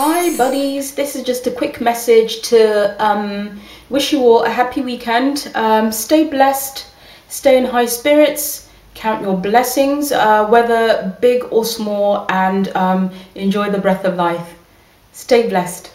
Hi, buddies. This is just a quick message to um, wish you all a happy weekend. Um, stay blessed, stay in high spirits, count your blessings, uh, whether big or small, and um, enjoy the breath of life. Stay blessed.